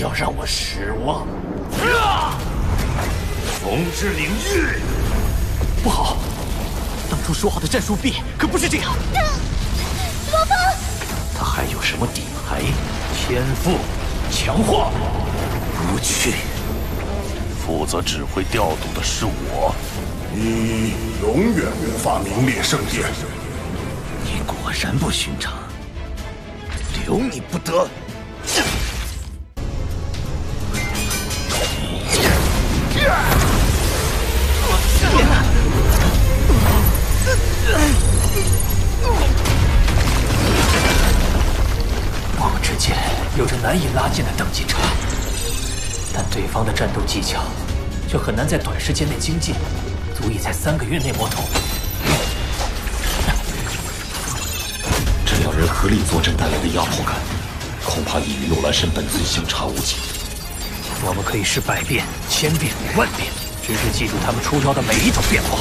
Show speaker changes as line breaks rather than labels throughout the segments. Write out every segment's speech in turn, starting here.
要让我失望！风之领域，
不好！当初说好的战术 B 可不是这样。
罗峰，
他还有什么底牌？天赋强化，
无趣。负责指挥调度的是我。
你永远无法名列圣殿。
你果然不寻常，留你不得。
我们之间有着难以拉近的等级差，但对方的战斗技巧却很难在短时间内精进，足以在三个月内摸透。
这两人合力作战带来的压迫感，恐怕已与诺兰身本尊相差无几。
我们可以试百遍、千遍、万遍，只是记住他们出招的每一种变化。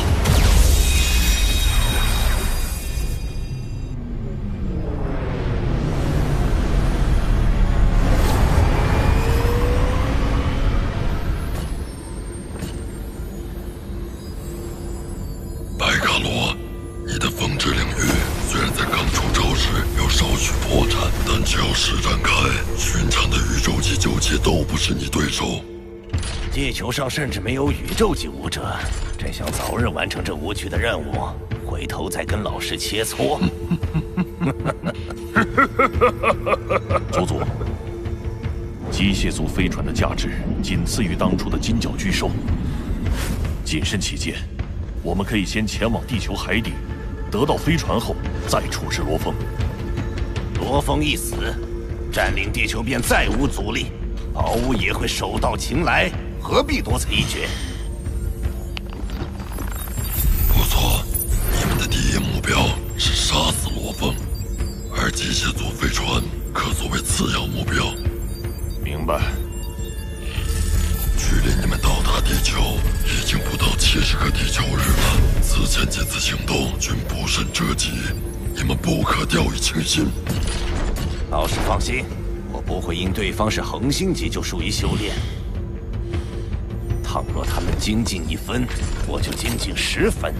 甚至没有宇宙级武者，朕想早日完成这舞曲的任务，回头再跟老师切磋。
祖祖，机械族飞船的价值仅次于当初的金角巨兽。谨慎起见，我们可以先前往地球海底，得到飞船后再处置罗峰。
罗峰一死，占领地球便再无阻力，宝物也会手到擒来，何必多此一举？
不错，你们的第一目标是杀死罗峰，而机械族飞船可作为次要目标。
明白。
距离你们到达地球已经不到七十个地球日了，此前几次行动均不慎折戟，你们不可掉以轻心。
老师放心，我不会因对方是恒星级就疏于修炼。倘若他们精进一分，我就精进十分。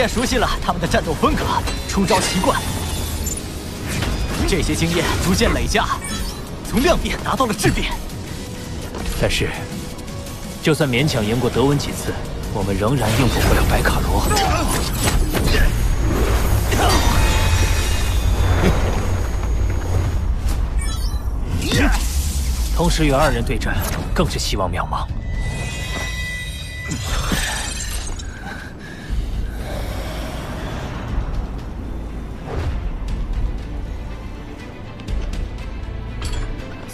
渐熟悉了他们的战斗风格、出招习惯，这些经验逐渐累加，从量变达到了质变。但是，就算勉强赢过德文几次，我们仍然应付不了白卡罗。同时与二人对战，更是希望渺茫。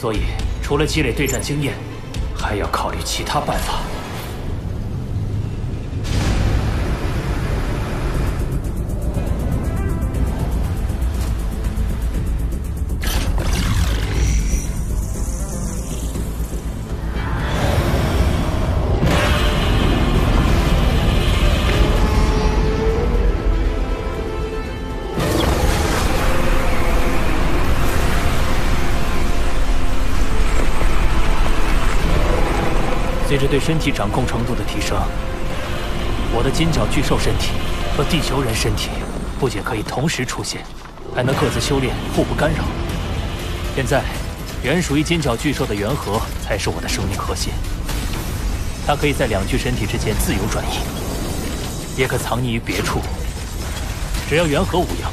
所以，除了积累对战经验，还要考虑其他办法。对身体掌控程度的提升，我的金角巨兽身体和地球人身体不仅可以同时出现，还能各自修炼，互不干扰。现在，原属于金角巨兽的元核才是我的生命核心，它可以在两具身体之间自由转移，也可藏匿于别处。只要元核无恙，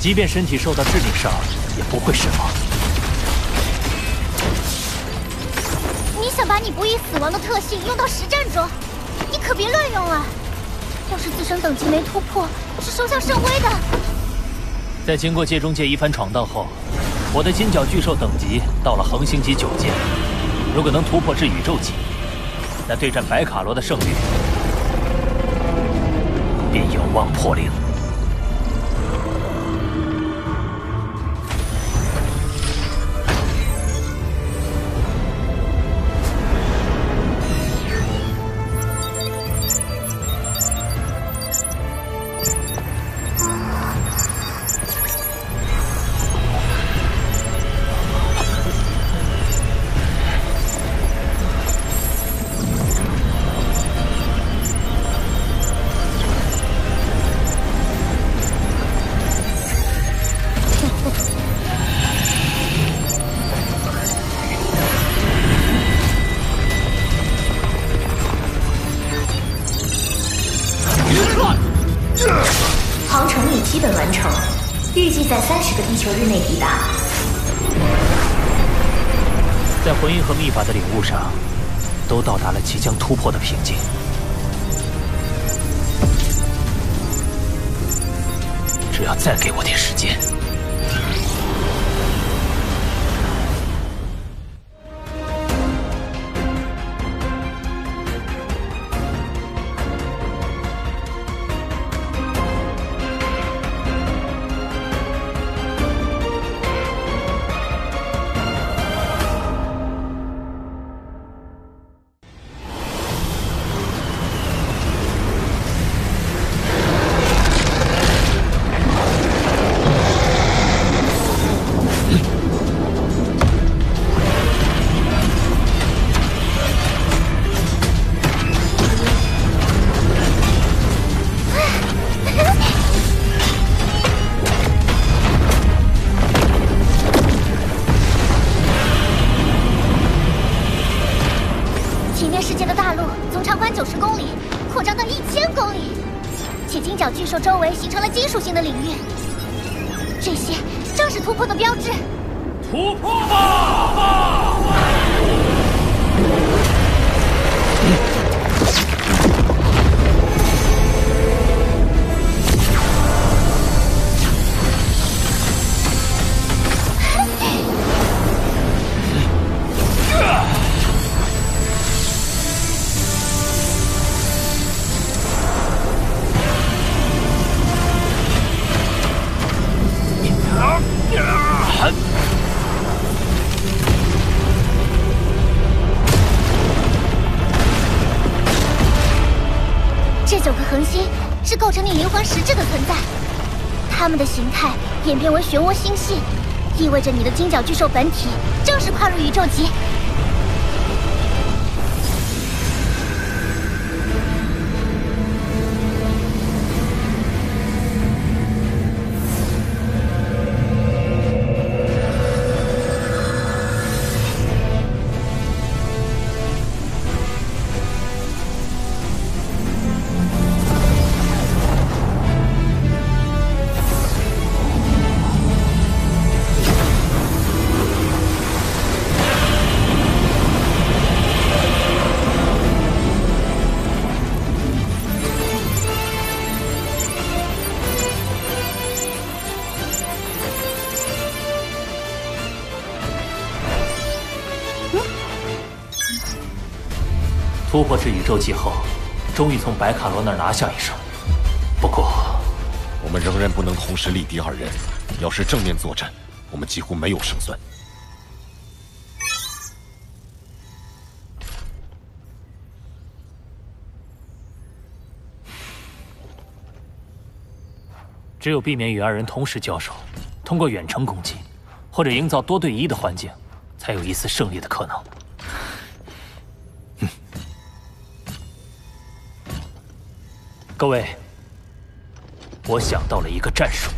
即便身体受到致命伤，也不会身亡。
把你不易死亡的特性用到实战中，你可别乱用啊！要是自身等级没突破，是收效甚微的。
在经过界中界一番闯荡后。我的金角巨兽等级到了恒星级九阶，如果能突破至宇宙级，那对战白卡罗的胜率便有望破零。
日内抵达。
在魂印和秘法的领悟上，都到达了即将突破的瓶颈。只要再给我点时间。
们的形态演变为漩涡星系，意味着你的金角巨兽本体正式跨入宇宙级。
突破至宇宙级后，终于从白卡罗那儿拿下一手。不过，
我们仍然不能同时力敌二人。要是正面作战，我们几乎没有胜算。
只有避免与二人同时交手，通过远程攻击，或者营造多对一的环境，才有一丝胜利的可能。各位，我想到了一个战术。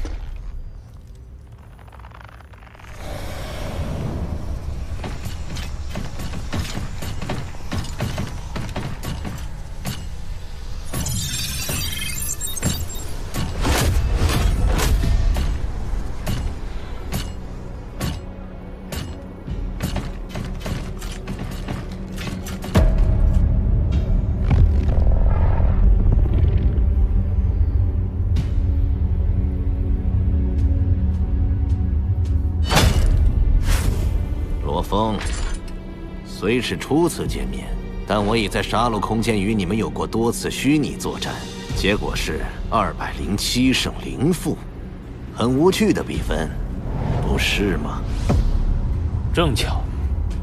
虽是初次见面，但我已在杀戮空间与你们有过多次虚拟作战，结果是二百零七胜零负，很无趣的比分，不是吗？
正巧，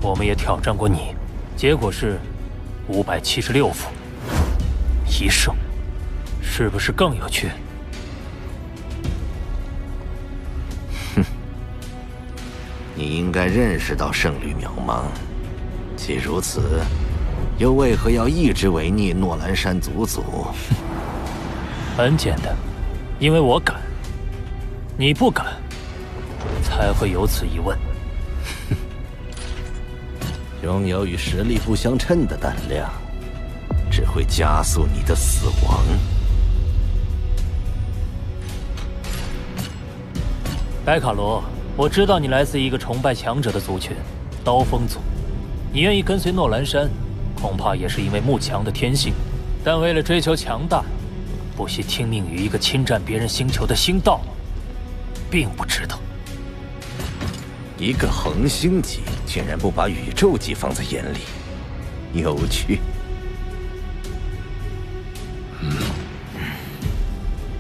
我们也挑战过你，结果是五百七十六负，一胜，是不是更有趣？
你应该认识到胜率渺茫，既如此，又为何要一直违逆诺兰山祖祖？
很简单，因为我敢，你不敢，才会有此一问。
拥有与实力不相称的胆量，只会加速你的死亡。
白卡罗。我知道你来自一个崇拜强者的族群，刀锋族。你愿意跟随诺兰山，恐怕也是因为慕强的天性。但为了追求强大，不惜听命于一个侵占别人星球的星道，并不值得。
一个恒星级竟然不把宇宙级放在眼里，有趣。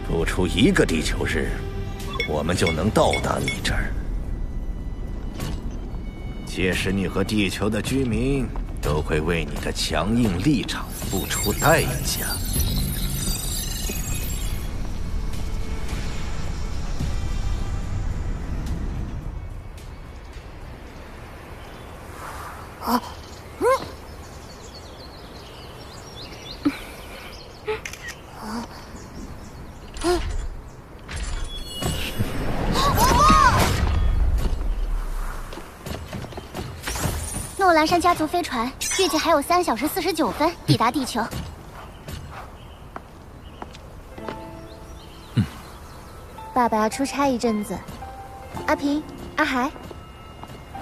不出一个地球日，我们就能到达你这儿。届时，你和地球的居民都会为你的强硬立场付出代价。
家族飞船预计还有三小时四十九分抵达地球。
嗯，
爸爸要出差一阵子，阿平、阿海。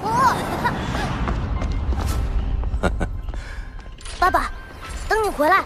爸爸，等你回来。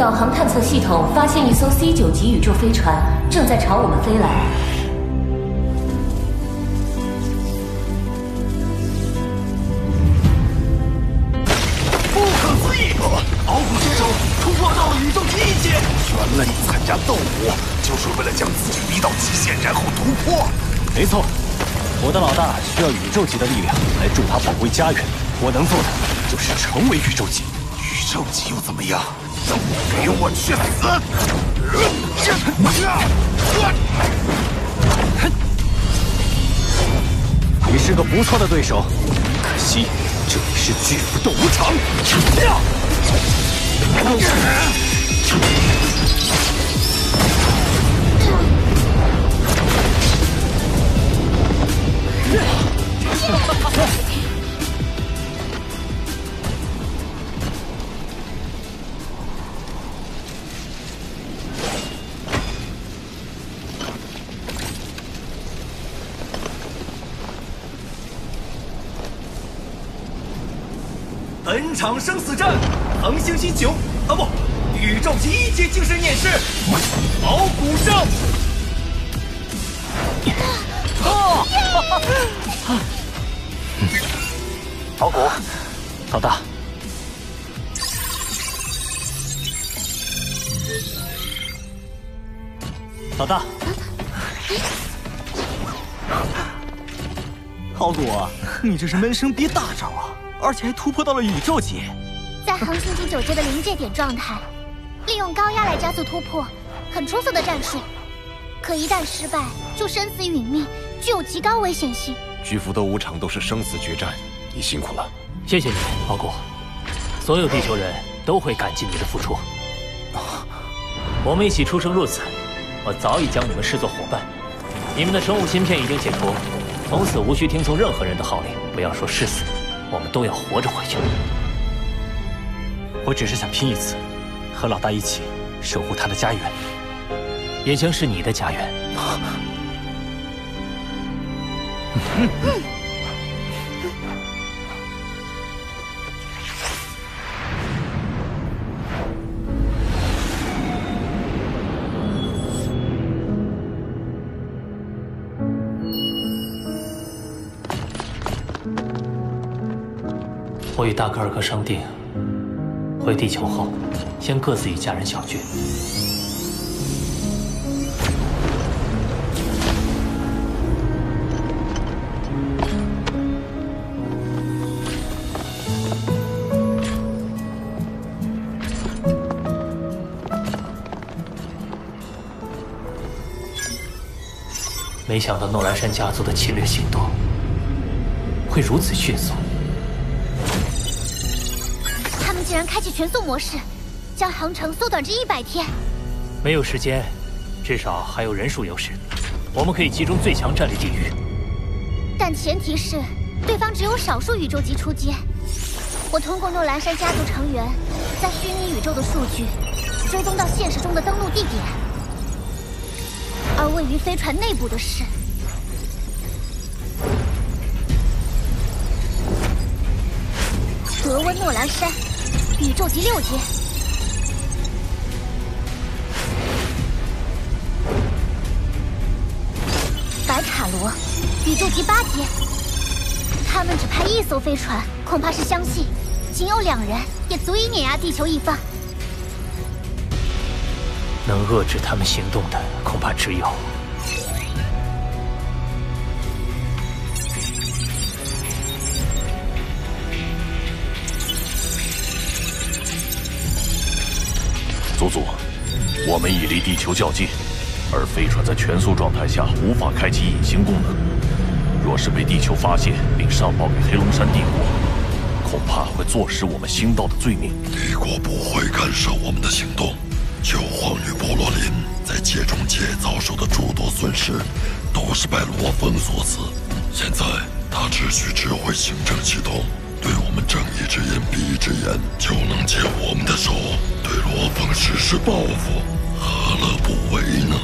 导航探测系统发现一艘 C 九级宇宙飞船正在朝我们飞来。
不可思议！傲骨选手突破到了宇宙第一阶！
原来你参加斗舞就是为了将自己逼到极限，然后突破。
没错，我的老大需要宇宙级的力量来助他保卫家园。我能做的就是成为宇宙级。
宇宙级又怎么样？给我去死！
你是个不错的对手，可惜这里是巨幅斗武场。
本场生死战，恒星星球啊不，宇宙级一阶精神念师敖古圣。啊！
敖古，老大。
老大，敖古，你这是闷声憋大招啊，而且还突破到了宇宙级，
在恒星级九阶的临界点状态，利用高压来加速突破，很出色的战术。可一旦失败，就生死殒命，具有极高危险性。
巨幅斗武场都是生死决战，你辛苦了，
谢谢你，敖古。所有地球人都会感激你的付出。我们一起出生入死。我早已将你们视作伙伴，你们的生物芯片已经解除，从此无需听从任何人的号令。不要说誓死，我们都要活着回去。
我只是想拼一次，和老大一起守护他的家园，
也将是你的家园。我与大哥二哥商定，回地球后，先各自与家人小聚。没想到诺兰山家族的侵略行动会如此迅速。
竟然开启全速模式，将航程缩短至一百天。
没有时间，至少还有人数优势，我们可以集中最强战力地域。
但前提是，对方只有少数宇宙级出击。我通过诺兰山家族成员在虚拟宇宙的数据，追踪到现实中的登陆地点。而位于飞船内部的是德温诺兰山。宇宙级六阶，白卡罗，宇宙级八阶。他们只派一艘飞船，恐怕是相信仅有两人也足以碾压地球一方。
能遏制他们行动的，恐怕只有。
祖祖，我们已离地球较近，而飞船在全速状态下无法开启隐形功能。若是被地球发现并上报给黑龙山帝国，恐怕会坐实我们星道的罪名。
帝国不会干涉我们的行动。九皇与波罗林在界中界遭受的诸多损失，都是拜罗峰所赐。现在他只需指挥行政系统。对我们睁一只眼闭一只眼，就能借我们的手对罗峰实施报复，何乐不为呢？